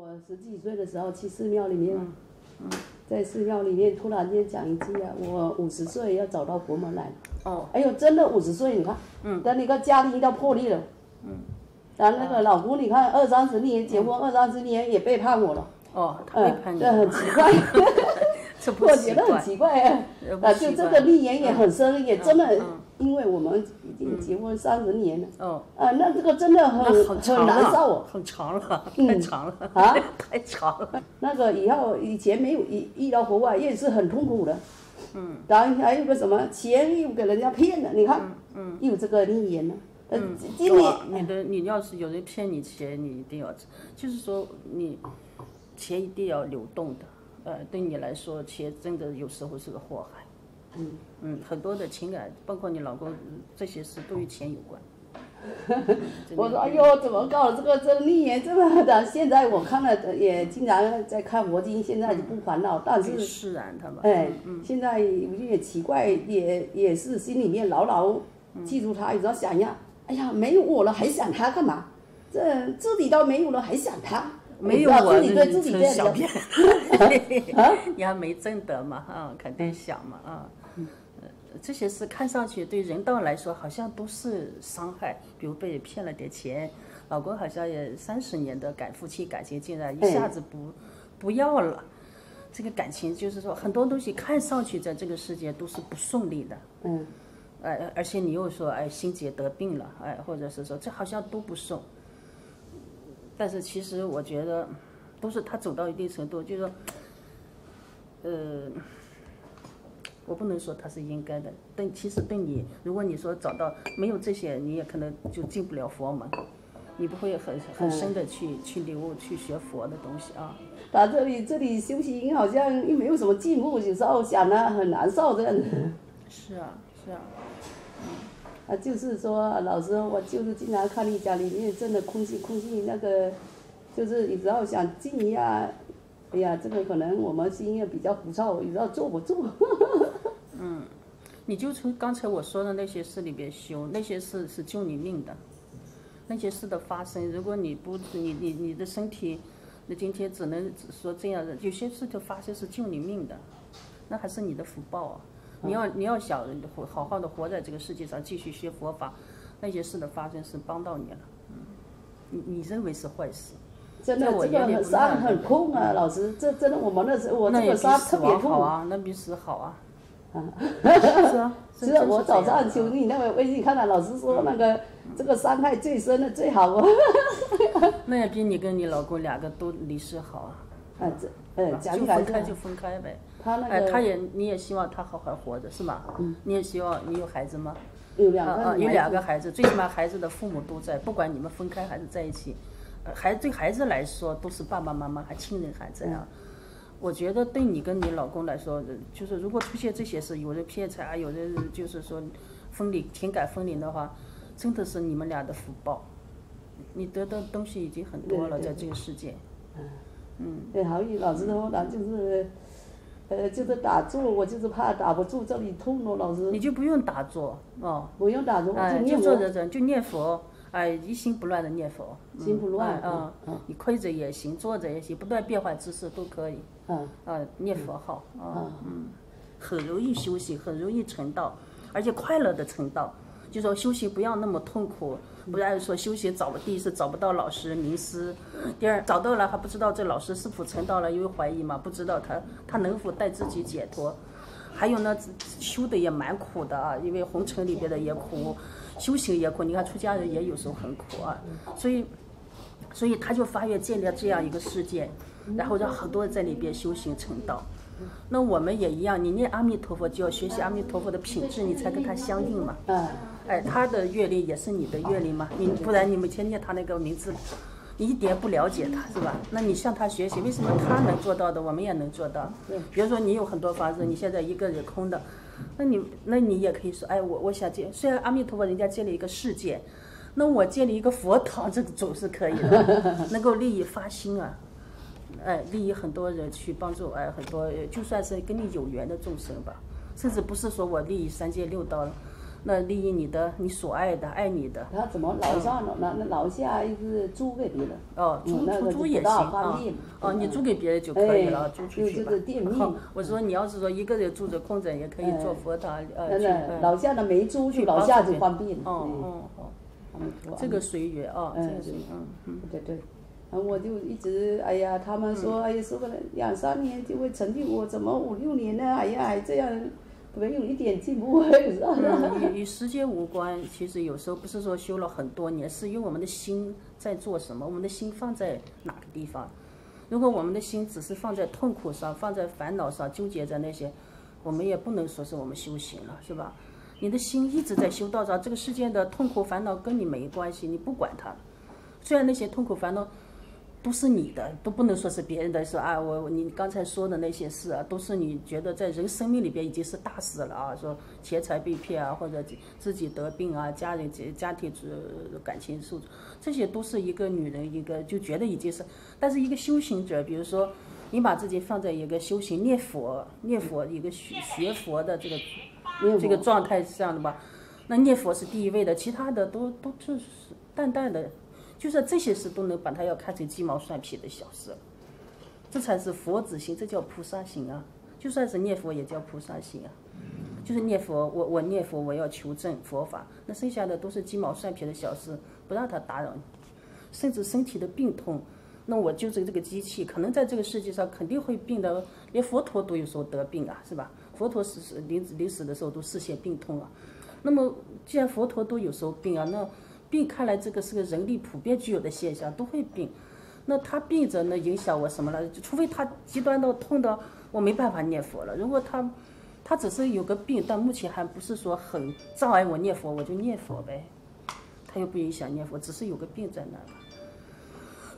我十几岁的时候去寺庙里面，在寺庙里面突然间讲一句啊，我五十岁要找到佛门来。哦，哎呦，真的五十岁，你看，嗯，等你个家庭要破裂了，嗯，然后那个老公，你看二三十年结婚，二三十年也背叛我了，哦，他背嗯，叛你，这很奇怪，我觉得很奇怪啊，就这个立言也很深，也真的嗯，因为我们已经结婚三十年了，哦，啊，那这个真的很很很难受了哦，，很长了，嗯太长了，啊 太长了，那个以后以前没有遇遇到国外也是很痛苦的，嗯，然后还有个什么钱又给人家骗了，你看，嗯，又有这个立言了，嗯，今是年你的你要是有人骗你钱，你一定要，就是说你钱一定要流动的，呃，对你来说，钱真的有时候是个祸害。嗯嗯，很多的情感，包括你老公嗯这些事都与钱有关。我说哎呦，怎么搞的这个这个立言这么的？现在我看了也经常在看佛经，现在就不烦恼，但是释然他吧。哎，现在我就也奇怪，也也是心里面牢牢记住他，有时候想呀，哎呀，没有我了还想他干嘛？这自己都没有了还想他？没有我，自己那对自己这样你成小的，便，你还没挣得嘛？啊，肯定想嘛啊。呃这些事看上去对人道来说好像都是伤害，比如被骗了点钱，老公好像也三十年的感夫妻感情竟然一下子不、不要了，这个感情就是说很多东西看上去在这个世界都是不顺利的，嗯，呃，而且你又说哎心姐得病了，哎，或者是说这好像都不顺，但是其实我觉得都是他走到一定程度，就是说，呃，我不能说他是应该的，但其实对你，如果你说找到没有这些，你也可能就进不了佛门，你不会很很深的去、去领悟去学佛的东西啊。他这里这里修行好像又没有什么进步，有时候想的很难受这样子。是啊，是啊，啊，就是说，老师，我就是经常看你家里面真的空气空气那个，就是有时候想静一下，哎呀，这个可能我们心也比较浮躁，有时候坐不住。嗯你就从刚才我说的那些事里边修，那些事是救你命的，那些事的发生，如果你不你你你的身体，那今天只能说这样的，有些事的发生是救你命的，那还是你的福报啊！你要你要想活好好的活在这个世界上，继续学佛法，那些事的发生是帮到你了，嗯，你你认为是坏事，真的，我这个伤很很痛啊，老师，这真的我们那时候我那个伤特别痛。啊，那比死好啊，啊是啊，是啊，我早上就求你那个微信看到老师说那个这个伤害最深的最好哦。那也比你跟你老公两个都离世好啊。啊，这呃就讲起来就分开就分开呗。哎，他那个他也你也希望他好好活着是吗？嗯。你也希望你有孩子吗？有两个啊啊，有女孩子两个孩子，最起码孩子的父母都在，不管你们分开还是在一起，呃，孩对孩子来说都是爸爸妈妈还亲人还在啊。我觉得对你跟你老公来说，呃就是如果出现这些事，有人骗财啊，有人就是说分离情感分离的话，真的是你们俩的福报。你得到东西已经很多了，在这个世界。嗯对，好像老师说那就是，呃，就是打坐，我就是怕打不住，这里痛了，老师你就不用打坐哦，不用打坐，哎，就坐着着就念佛，哎，一心不乱的念佛，嗯心不乱哎啊嗯，你跪着也行，坐着也行，不断变换姿势都可以，嗯，啊，念佛号啊，嗯，很容易修行，很容易成道，而且快乐的成道。就说修行不要那么痛苦，不然说修行找不第一是找不到老师名师，第二找到了还不知道这老师是否成道了，因为怀疑嘛，不知道他他能否带自己解脱。还有呢，修的也蛮苦的啊，因为红尘里边的也苦，修行也苦。你看出家人也有时候很苦啊，所以，所以他就发愿建立这样一个世界，然后让很多人在里边修行成道。那我们也一样，你念阿弥陀佛就要学习阿弥陀佛的品质，你才跟他相应嘛。嗯，哎，他的阅历也是你的阅历嘛，你不然你每天念他那个名字，你一点不了解他是吧？那你向他学习，为什么他能做到的，我们也能做到？比如说你有很多房子，你现在一个人空的，那你那你也可以说，哎，我我想建，虽然阿弥陀佛人家建立一个世界，那我建立一个佛堂，这个总是可以的，能够利益发心啊。哎，利益很多人去帮助，哎，很多就算是跟你有缘的众生吧，甚至不是说我利益三界六道，那利益你的，你所爱的，爱你的。他怎么楼上那那楼下又是租给别人？哦，租出租也行啊。哦，你租给别人就可以了，租出去吧。好，我说你要是说一个人住着空着，也可以做佛堂呃。那楼下的没租去，老下就方便。哦哦哦。这个随缘啊，这个嗯嗯。对对。然后我就一直哎呀，他们说哎呀，说个两三年就会成就，我怎么五六年呢？哎呀，还这样。没有一点进步？与与时间无关。其实有时候不是说修了很多年，是因为我们的心在做什么，我们的心放在哪个地方。如果我们的心只是放在痛苦上，放在烦恼上，纠结在那些，我们也不能说是我们修行了，是吧？你的心一直在修道上，这个世界的痛苦烦恼跟你没关系，你不管它。虽然那些痛苦烦恼。都是你的，都不能说是别人的。说啊，我你刚才说的那些事啊，都是你觉得在人生命里边已经是大事了啊。说钱财被骗啊，或者自己得病啊，家人家家庭感情受，这些都是一个女人一个就觉得已经是。但是一个修行者，比如说你把自己放在一个修行念佛念佛一个学学佛的这个这个状态上的吧，那念佛是第一位的，其他的都都就是淡淡的。就算这些事都能把它要看成鸡毛蒜皮的小事，这才是佛子心，这叫菩萨心啊！就算是念佛也叫菩萨心啊！就是念佛，我我念佛，我要求证佛法，那剩下的都是鸡毛蒜皮的小事，不让他打扰你。甚至身体的病痛，那我就是这个机器，可能在这个世界上肯定会病的，连佛陀都有时候得病啊，是吧？佛陀死死临临死的时候都视线病痛啊。那么既然佛陀都有时候病啊，那病看来这个是个人力普遍具有的现象，都会病。那他病着，那影响我什么了？除非他极端到痛到我没办法念佛了。如果他，他只是有个病，但目前还不是说很障碍我念佛，我就念佛呗。他又不影响念佛，只是有个病在那儿。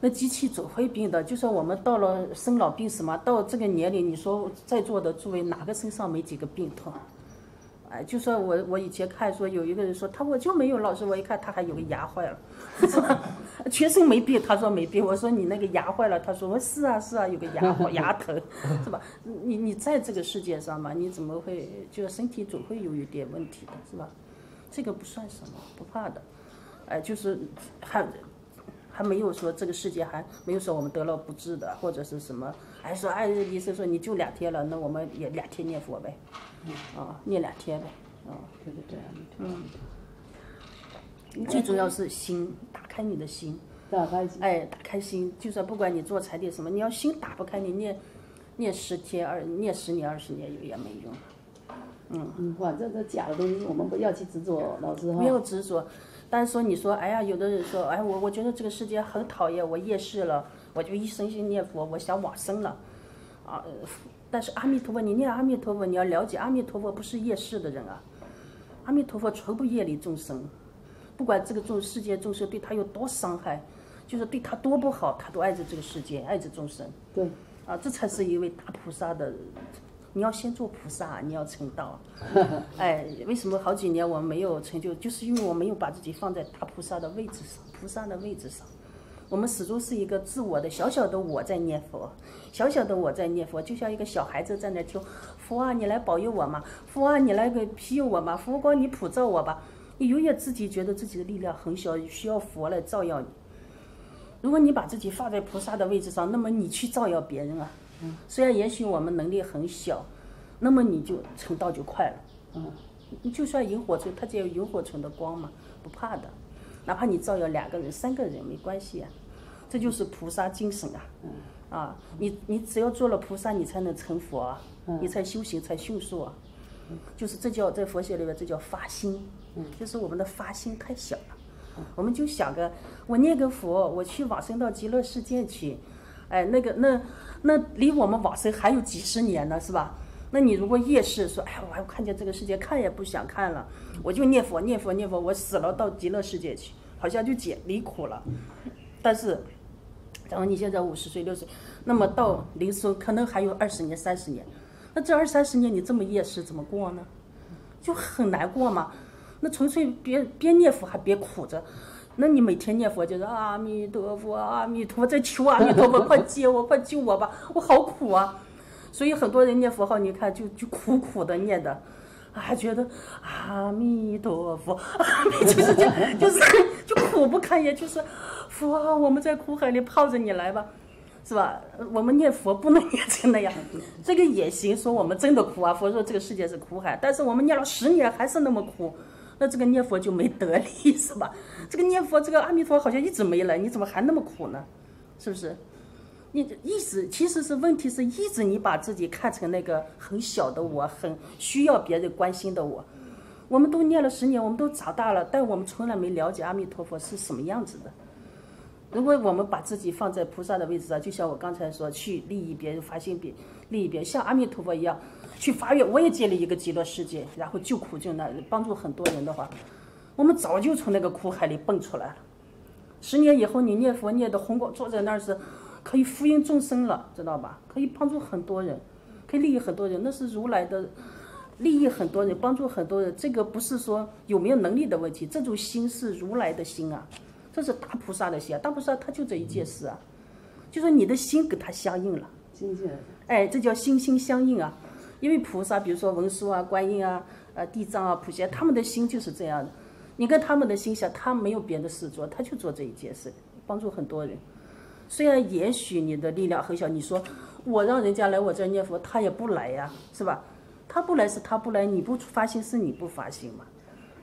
那机器总会病的，就说我们到了生老病死嘛，到这个年龄，你说在座的诸位哪个身上没几个病痛？哎，就说我我以前看说有一个人说他我就没有老师，我一看他还有个牙坏了，全身没病，他说没病，我说你那个牙坏了，他说我是啊是啊有个牙 牙疼，是吧？你你在这个世界上嘛，你怎么会就身体总会有一点问题的，是吧？这个不算什么，不怕的，哎，就是还还没有说这个世界还没有说我们得了不治的或者是什么，还说哎医生说你就两天了，那我们也两天念佛呗。啊，念两天呗，啊，对对对，嗯，最主要是心，打开你的心，打开心，哎，打开心，就算不管你做彩点什么，你要心打不开，你念，念十天二，念十年二十年也也没用，嗯，嗯，反正这假的东西我们不要去执着，老师哈，不要执着，但是说你说，哎呀，有的人说，哎，我我觉得这个世界很讨厌，我夜视了，我就一生心念佛，我想往生了，啊。但是阿弥陀佛，你念阿弥陀佛，你要了解阿弥陀佛不是夜视的人啊，阿弥陀佛从不夜离众生，不管这个众世界众生对他有多伤害，就是对他多不好，他都爱着这个世界，爱着众生。对，啊，这才是一位大菩萨的，你要先做菩萨，你要成道。哎，为什么好几年我没有成就？就是因为我没有把自己放在大菩萨的位置上，菩萨的位置上。我们始终是一个自我的小小的我在念佛，小小的我在念佛，就像一个小孩子在那听佛啊，你来保佑我嘛，佛啊，你来个庇佑我嘛，佛光你普照我吧。你永远自己觉得自己的力量很小，需要佛来照耀你。如果你把自己放在菩萨的位置上，那么你去照耀别人啊。虽然也许我们能力很小，那么你就成道就快了。嗯，你就算萤火虫，它只有萤火虫的光嘛，不怕的。哪怕你照耀两个人、三个人没关系啊，这就是菩萨精神啊！啊，你你只要做了菩萨，你才能成佛啊，你才修行才迅速啊。就是这叫在佛学里面这叫发心，就是我们的发心太小了。我们就想个，我念个佛，我去往生到极乐世界去，哎，那个那那离我们往生还有几十年呢，是吧？那你如果夜视说，哎呀，我还看见这个世界，看也不想看了，我就念佛念佛念佛，我死了到极乐世界去。好像就解离苦了，但是，假如你现在五十岁六十，那么到临终可能还有二十年三十年，那这二三十年你这么夜视怎么过呢？就很难过嘛。那纯粹别边念佛还别苦着，那你每天念佛就是阿弥陀佛阿弥陀佛在求阿弥陀佛快接我快救我吧，我好苦啊。所以很多人念佛号，你看就就苦苦的念的。还觉得阿弥陀佛，阿弥 就是就就是就苦不堪言，就是佛啊，我们在苦海里泡着，你来吧。是吧？我们念佛不能念成那样，这个也行。说我们真的苦啊，佛说这个世界是苦海，但是我们念了十年还是那么苦，那这个念佛就没得力，是吧？这个念佛，这个阿弥陀好像一直没来，你怎么还那么苦呢？是不是？你一直其实是问题是一直你把自己看成那个很小的我，很需要别人关心的我。我们都念了十年，我们都长大了，但我们从来没了解阿弥陀佛是什么样子的。如果我们把自己放在菩萨的位置上，就像我刚才说，去利益别人、发心别利益别人，像阿弥陀佛一样，去发愿，我也建立一个极乐世界，然后救苦救难，帮助很多人的话，我们早就从那个苦海里蹦出来了。十年以后，你念佛念的红光，坐在那儿是，可以福音众生了，知道吧？可以帮助很多人，可以利益很多人，那是如来的 利益很多人，帮助很多人。这个不是说有没有能力的问题，这种心是如来的心啊。这是大菩萨的心啊，大菩萨他就这一件事啊，就说你的心跟他相应了，哎，这叫心心相应啊。因为菩萨，比如说文殊啊、观音啊、呃地藏啊、普贤，他们的心就是这样的。你跟他们的心想，他没有别的事做，他就做这一件事，帮助很多人。虽然也许你的力量很小，你说我让人家来我这儿念佛，他也不来呀，是吧？他不来是他不来，你不发心是你不发心嘛？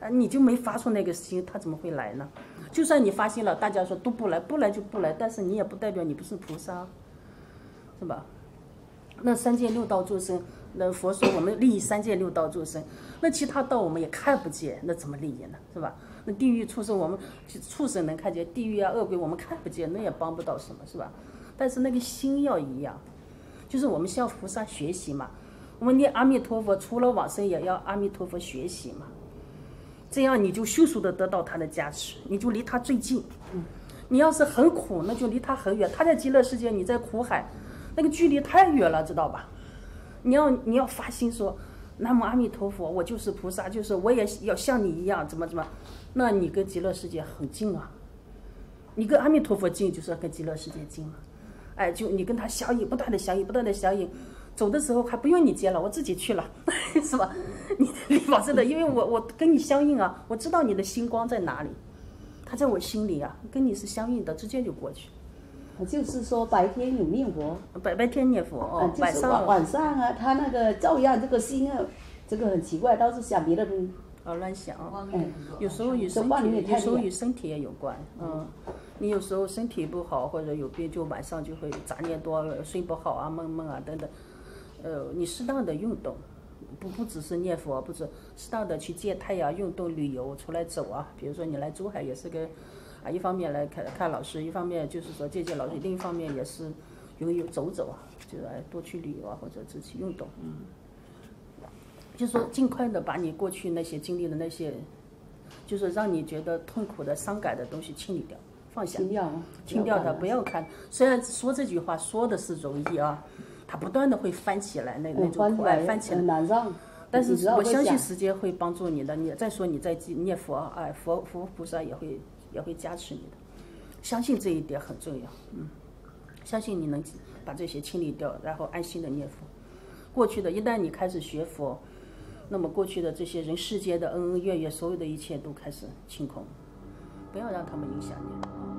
啊，你就没发出那个心，他怎么会来呢？就算你发心了，大家说都不来，不来就不来，但是你也不代表你不是菩萨，是吧？那三界六道众生，那佛说我们利益三界六道众生，那其他道我们也看不见，那怎么利益呢？是吧？那地狱畜生我们畜生能看见，地狱啊恶鬼我们看不见，那也帮不到什么，是吧？但是那个心要一样，就是我们向菩萨学习嘛，我们念阿弥陀佛，除了往生也要阿弥陀佛学习嘛。这样你就迅速的得到他的加持，你就离他最近。你要是很苦，那就离他很远。他在极乐世界，你在苦海，那个距离太远了，知道吧？你要你要发心说，南无阿弥陀佛，我就是菩萨，就是我也要像你一样，怎么怎么？那你跟极乐世界很近啊。你跟阿弥陀佛近，就是跟极乐世界近了。哎，就你跟他相应，不断的相应，不断的相应。走的时候还不用你接了，我自己去了，是吧？你你保证的，因为我我跟你相应啊，我知道你的星光在哪里，他在我心里啊，跟你是相应的，直接就过去。就是说白天有念佛，白白天念佛哦，晚上晚上啊，他那个照样这个心啊，这个很奇怪，倒是想别的东西。啊，乱想，嗯，有时候与身体，有时候与身体也有关，嗯，你有时候身体不好或者有病，就晚上就会杂念多，睡不好啊，梦梦啊等等。呃，你适当的运动，不不只是念佛，不是适当的去见太阳、运动、旅游、出来走啊。比如说你来珠海也是个，啊，一方面来看看老师，一方面就是说见见老师，另一方面也是游游走走啊，就是多去旅游啊，或者自己运动。嗯，就说尽快的把你过去那些经历的那些，就是让你觉得痛苦的、伤感的东西清理掉，放下，清掉，清掉它，不要看。虽然说这句话说的是容易啊。它不断的会翻起来，那那种苦爱翻起来，难让但是我相信时间会帮助你的。你再说你在念佛，哎，佛佛菩萨也会也会加持你的，相信这一点很重要。嗯，相信你能把这些清理掉，然后安心的念佛。过去的一旦你开始学佛，那么过去的这些人世间的恩恩怨怨，所有的一切都开始清空，不要让他们影响你。